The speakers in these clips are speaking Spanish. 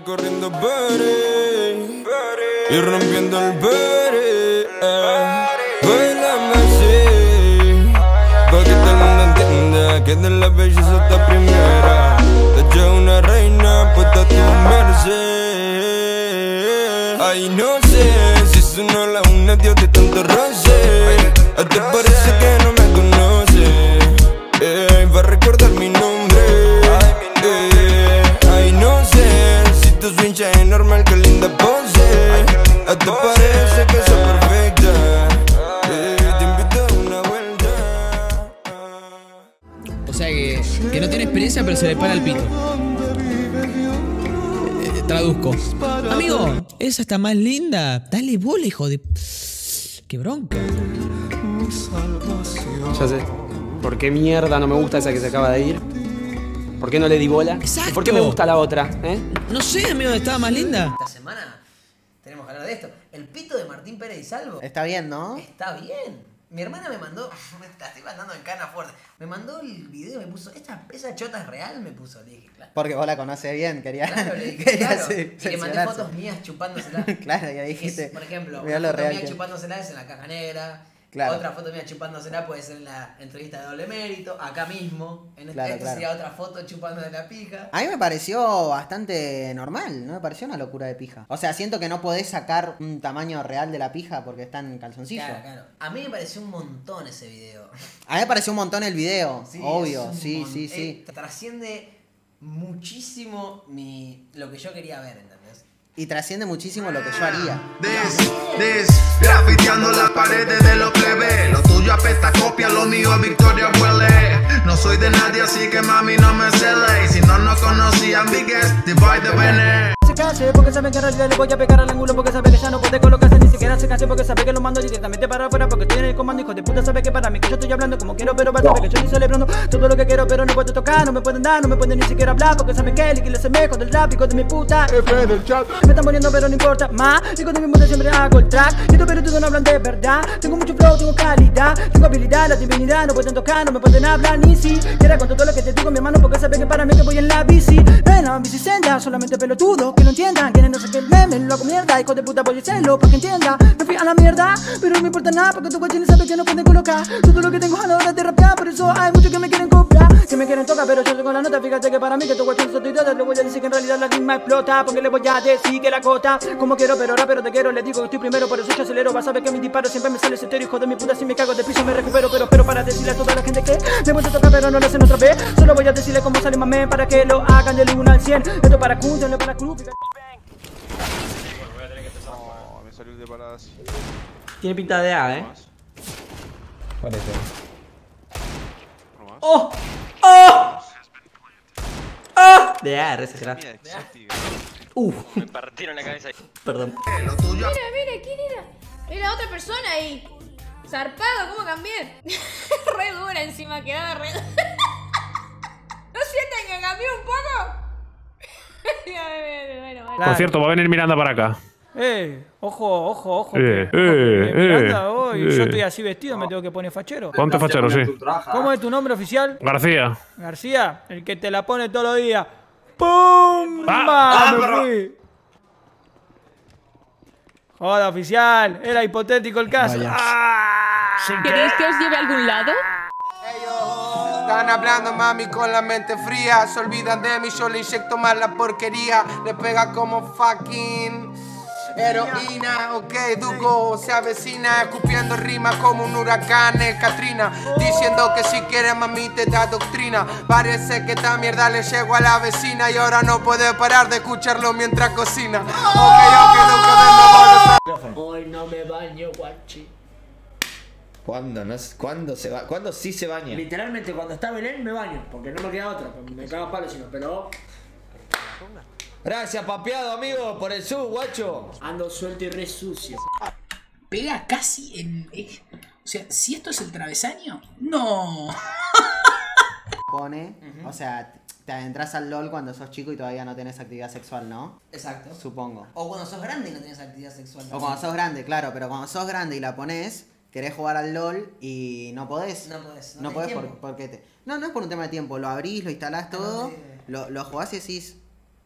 recorriendo Paris y rompiendo el Paris. Eh. Bailame así, pa' que todo el mundo entienda que de la belleza esta primera. Te echa una reina puesta a tu merced. Ay, no sé si es una la una, Dios de tanto roce. ¿A te parece que no me conoce? Eh, va a recordar mi nombre. Normal, que linda pose. ¿A te parece que soy perfecta? Eh, te invito a una vuelta. O sea que, que no tiene experiencia, pero se le para el pito. Eh, traduzco. Amigo, esa está más linda. Dale bola, hijo de. Qué bronca. Ya sé. ¿Por qué mierda no me gusta esa que se acaba de ir? ¿Por qué no le di bola? Exacto. ¿Y ¿Por qué me gusta la otra? ¿Eh? No sé, amigo, estaba más linda. Esta semana tenemos que hablar de esto. El pito de Martín Pérez y Salvo Está bien, ¿no? está bien. Mi hermana me mandó, me la estoy mandando en cana fuerte. Me mandó el video y me puso, ¿esta, esa chota es real? Me puso, le dije, claro. Porque vos la conoces bien, quería. Claro, le dije, quería claro. se- Y le mandé fotos mías chupándosela. Claro, ya Es, dijiste. por ejemplo, una foto mía que- chupándosela es en la caja negra. Claro. Otra foto mía chupándosela puede ser en la entrevista de doble mérito, acá mismo. En este, Claro, sería otra foto chupándose la pija. A mí me pareció bastante normal, no me pareció una locura de pija. O sea, siento que no podés sacar un tamaño real de la pija porque está en calzoncillo. Claro, claro. A mí me pareció un montón ese video. A mí me pareció un montón el video, Sí, obvio, sí, sí, sí. eh, trasciende muchísimo mi, lo que yo quería ver, ¿entendés? Y trasciende muchísimo lo que yo haría. Des, des, grafiteando las paredes de los plebes. Lo tuyo apesta copia, lo mío a Victoria huele. No soy de nadie, así que mami no me cele. Y si no nos conocían, biggest divide the bene. Case Porque sabe que en realidad le voy a pegar al ángulo Porque sabe que ya no puede colocarse Ni siquiera se case Porque sabe que lo mando directamente para afuera Porque estoy en el comando Hijo de puta sabe que para mí Que yo estoy hablando como quiero Pero va saber que yo estoy celebrando Todo lo que quiero Pero no puedo tocar No me pueden dar No me pueden ni siquiera hablar Porque saben que el que le se me del rap Hijo de mi puta. Me están muriendo pero no importa más Hijo de mi puta siempre hago el track. Y estos pelotudos no hablan de verdad Tengo mucho flow, tengo calidad Tengo habilidad, la divinidad No pueden tocar, no me pueden hablar ni siquiera Con todo lo que te digo mi hermano Porque sabe que para mí que voy en la bici. En la bici senda Solamente pelotudos que no entiendan Quieren no sé qué meme, lo hago mierda Hijo de puta voy a hacerlo para que entienda. Me fui a la mierda Pero no me importa nada Porque tu guachines sabe que no pueden colocar. Todo lo que tengo a la hora de rapear Por eso hay muchos que me quieren copiar Que me quieren tocar pero yo tengo la nota Fíjate que para mí que tu guachín soy idiota Le voy a decir que en realidad la rima explota Porque le voy a decir que la cota Como quiero pero rapero te quiero Le digo que estoy primero por eso yo acelero. Vas a ver que mi disparo siempre me sale setero Hijo de mi puta si me cago de piso me recupero. Pero pero para decirle a toda la gente que Me voy a tocar pero no lo hacen otra vez. Solo voy a decirle cómo sale mame Para que lo hagan del 1 al 100 Esto para Kunz, no para Club me salió de paradas. Tiene pinta de A, ¿eh? Parece. ¡Oh! ¡Oh! ¡Oh! De A, ese será. Mira, exótica. Uf, Me partieron la cabeza. perdón. Lo tuyo Mira, mira, ¿quién era? Era otra persona ahí. Zarpado, ¿cómo cambié? re dura encima, quedaba re ¿No sienten que cambié un poco? bueno, bueno. Por cierto, va a venir Miranda para acá. Eh, ojo, ojo, ojo Eh, que- eh, que Miranda, eh, hoy eh. yo estoy así vestido Me tengo que poner fachero Ponte fachero, sí. ¿Cómo es tu nombre oficial? García. García, el que te la pone todos los días. ¡Pum! Ah, ¡Me fui! Joda, oficial. Era hipotético el caso. ¡Ah! ¿Queréis que os lleve a algún lado? Están hablando mami con la mente fría Se olvidan de mí, yo le inyecto más la porquería Le pega como fucking heroína Ok, Dugo se avecina Escupiendo rima como un huracán El Katrina Diciendo que si quiere mami te da doctrina Parece que esta mierda le llegó a la vecina Y ahora no puede parar de escucharlo mientras cocina Ok, ok, Dugo de nuevo Hoy no me baño, guachi. ¿Cuándo? No, es- ¿Cuándo se va? ¿Cuándo sí se baña? Literalmente cuando está Belén me baño, porque no me queda otra, me cago palo sino, pero Gracias, papeado, amigo, por el sub, guacho. ando suelto y re sucio. Pega casi en. eh, o sea, si esto es el travesaño, no. Pone, o sea, te adentras al LOL cuando sos chico y todavía no tenés actividad sexual, ¿no? Exacto. Supongo. O cuando sos grande y no tienes actividad sexual. O cuando sos grande, claro, pero cuando sos grande y la pones, querés jugar al LOL y no podés. No podés, no No, tenés podés por- porque te. No, no es por un tema de tiempo. Lo abrís, lo instalás todo, sí. lo, lo jugás y decís.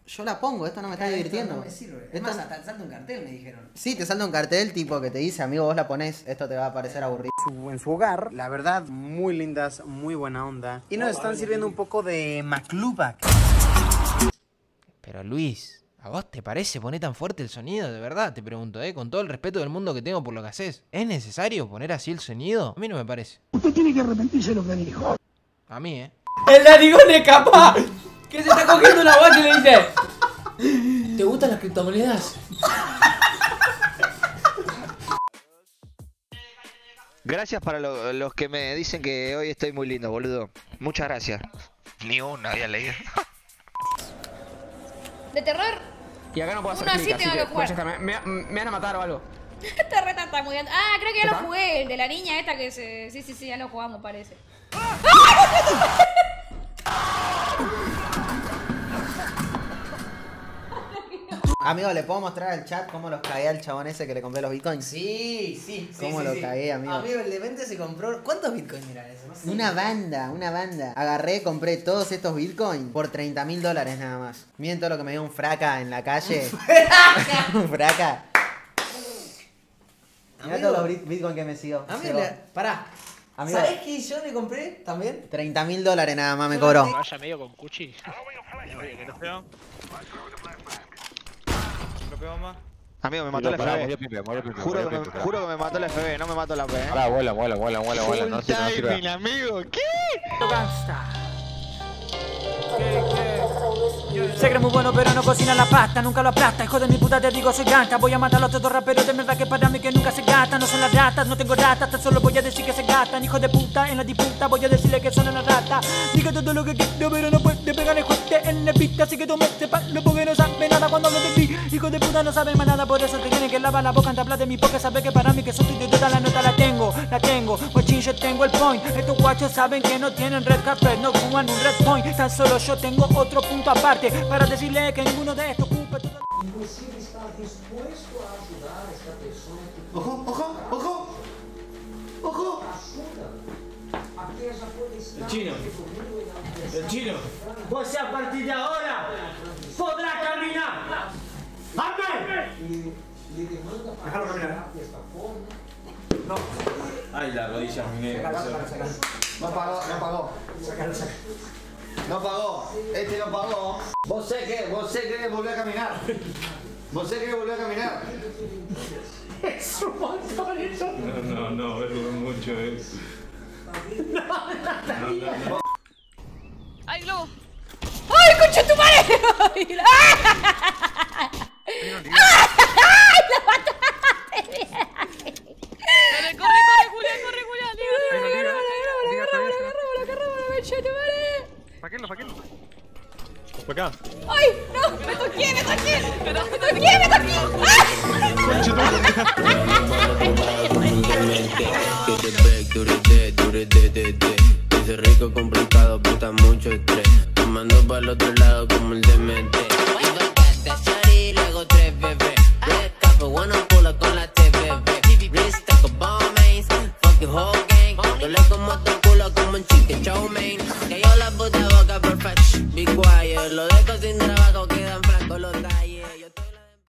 Yo la pongo, esto no me está divirtiendo. No me sirve. Es Esto más, hasta salta un cartel, me dijeron. Sí, te salta un cartel tipo que te dice, amigo, vos la ponés, esto te va a parecer aburrido. en su hogar. La verdad, muy lindas, muy buena onda. Y nos están sirviendo un poco de McClubac. Pero Luis, ¿a vos te parece poner tan fuerte el sonido? De verdad, te pregunto, ¿eh? Con todo el respeto del mundo que tengo por lo que haces. ¿Es necesario poner así el sonido? A mí no me parece. Usted tiene que arrepentirse de lo que dijo. A mí, ¿eh? El narigón es capaz que se está cogiendo una guacha y le dice ¿Te gustan las criptomonedas? Gracias para lo- los que me dicen que hoy estoy muy lindo, boludo. Muchas gracias. Ni una había leído. De terror, Y acá no puedo hacer Uno así tengo que que jugar. pues me, me- me van a matar o algo. te reta está muy Ah, creo que ya ¿Ya lo está? jugué, el de la niña esta que se. Sí, sí, sí, ya lo jugamos, parece. Amigo, ¿le puedo mostrar al chat cómo los cagué al chabón ese que le compré los bitcoins? Sí, sí, sí. ¿Cómo sí, lo sí. cagué, amigo? Amigo, el demente se compró. ¿Cuántos bitcoins eran eso? No sé. Una banda, una banda. Agarré, compré todos estos bitcoins por 30 mil dólares nada más. Miren todo lo que me dio un fraca en la calle. un fraca. Mirá Amigo. todos los bit- bitcoins que me siguió. Amigo, le- pará. Amigo. ¿Sabés que yo le compré también? 30 mil dólares nada más me cobró. Vaya medio con cuchi. Que no. Amigo, me mató Pará, FB. murió Pipe, murió Pipe, Juro que, me, juro que me mató el FB, no me mató la P. ¿eh? Pará, vuela, vuela, vuela, vuela, vuela. No sirve, no timing, amigo. ¿Qué? Se cree muy bueno pero no cocina la pasta, nunca lo aplasta Hijo de mi puta te digo soy gata Voy a matar a los todos raperos de verdad que para mí que nunca se gastan No son las ratas, no tengo ratas, tan solo voy a decir que se gastan Hijo de puta, en la disputa voy a decirle que son una rata Diga todo lo que quiero pero no puede pegar el jueste en el beat Así que tú me lo porque no sabe nada cuando hablo de ti Hijo de puta no sabe más nada por eso te tienen que lavar la boca Ante hablar de mi porque sabe que para mí que soy tu toda la nota la tengo La tengo, guachín yo tengo el point Estos guachos saben que no tienen red carpet No fuman un red point Tan solo yo tengo otro punto aparte Para decirle que ninguno de estos Inclusive está dispuesto a ayudar a esta persona que Ojo, ojo, ojo. Ojo. El chino. El chino. Você a partir de ahora. Amén. Déjalo caminar. esta forma. Ay, la rodilla, mi negro. No pagó, no pagó. No pagó. Este no pagó. ¿Vos sé que, vos sé que volvió a caminar. Vos sé que volvió a caminar. Es un montón eso. No, no, no, es mucho eso. ¡Ay, globo! ¡Ay, concha tu madre! acá. ¡Ay, no! ¡Me toqué, me toqué! ¡Me toqué, me toqué! Ese rico complicado, puta mucho estrés. Tomando para el otro lado